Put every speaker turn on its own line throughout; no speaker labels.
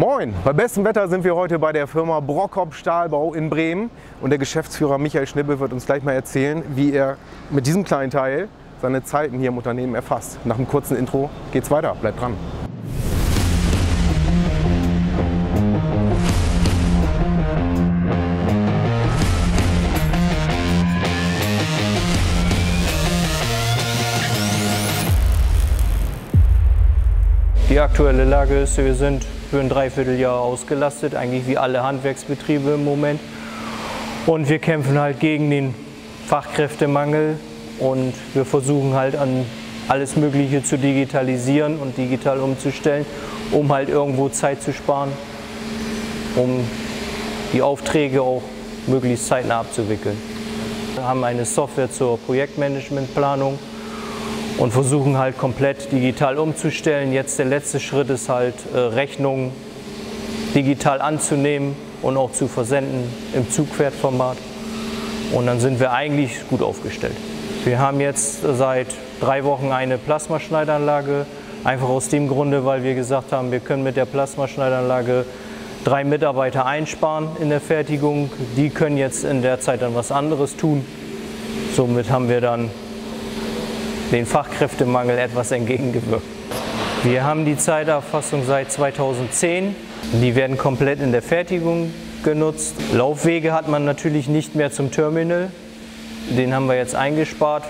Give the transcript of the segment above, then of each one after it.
Moin! Bei bestem Wetter sind wir heute bei der Firma Brockhop Stahlbau in Bremen und der Geschäftsführer Michael Schnippe wird uns gleich mal erzählen, wie er mit diesem kleinen Teil seine Zeiten hier im Unternehmen erfasst. Nach einem kurzen Intro geht's weiter. Bleibt dran!
Die aktuelle Lage ist, wir sind für ein Dreivierteljahr ausgelastet, eigentlich wie alle Handwerksbetriebe im Moment. Und wir kämpfen halt gegen den Fachkräftemangel und wir versuchen halt an alles Mögliche zu digitalisieren und digital umzustellen, um halt irgendwo Zeit zu sparen, um die Aufträge auch möglichst zeitnah abzuwickeln. Wir haben eine Software zur Projektmanagementplanung und versuchen halt komplett digital umzustellen. Jetzt der letzte Schritt ist halt äh, Rechnungen digital anzunehmen und auch zu versenden im Zugpferdformat. Und dann sind wir eigentlich gut aufgestellt. Wir haben jetzt seit drei Wochen eine Plasmaschneidanlage, einfach aus dem Grunde, weil wir gesagt haben, wir können mit der Plasmaschneidanlage drei Mitarbeiter einsparen in der Fertigung. Die können jetzt in der Zeit dann was anderes tun. Somit haben wir dann den Fachkräftemangel etwas entgegengewirkt. Wir haben die Zeiterfassung seit 2010. Die werden komplett in der Fertigung genutzt. Laufwege hat man natürlich nicht mehr zum Terminal. Den haben wir jetzt eingespart.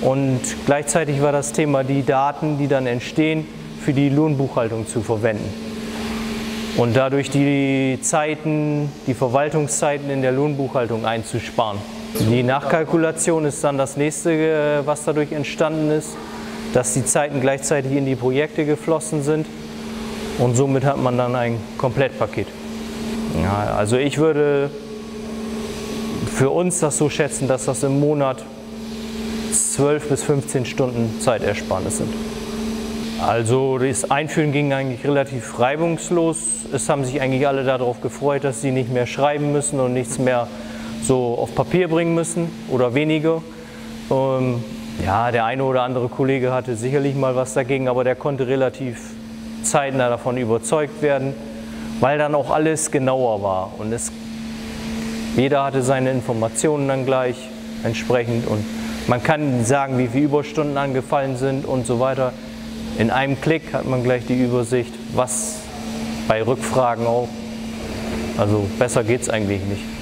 Und gleichzeitig war das Thema, die Daten, die dann entstehen, für die Lohnbuchhaltung zu verwenden. Und dadurch die Zeiten, die Verwaltungszeiten in der Lohnbuchhaltung einzusparen. Die Nachkalkulation ist dann das nächste, äh, was dadurch entstanden ist, dass die Zeiten gleichzeitig in die Projekte geflossen sind und somit hat man dann ein Komplettpaket. Ja, also ich würde für uns das so schätzen, dass das im Monat 12 bis 15 Stunden Zeitersparnis sind. Also das Einführen ging eigentlich relativ reibungslos. Es haben sich eigentlich alle darauf gefreut, dass sie nicht mehr schreiben müssen und nichts mehr so auf Papier bringen müssen oder weniger. Ähm, ja, der eine oder andere Kollege hatte sicherlich mal was dagegen, aber der konnte relativ zeitnah davon überzeugt werden, weil dann auch alles genauer war. Und es, jeder hatte seine Informationen dann gleich entsprechend und man kann sagen, wie viele Überstunden angefallen sind und so weiter. In einem Klick hat man gleich die Übersicht, was bei Rückfragen auch. Also besser geht es eigentlich nicht.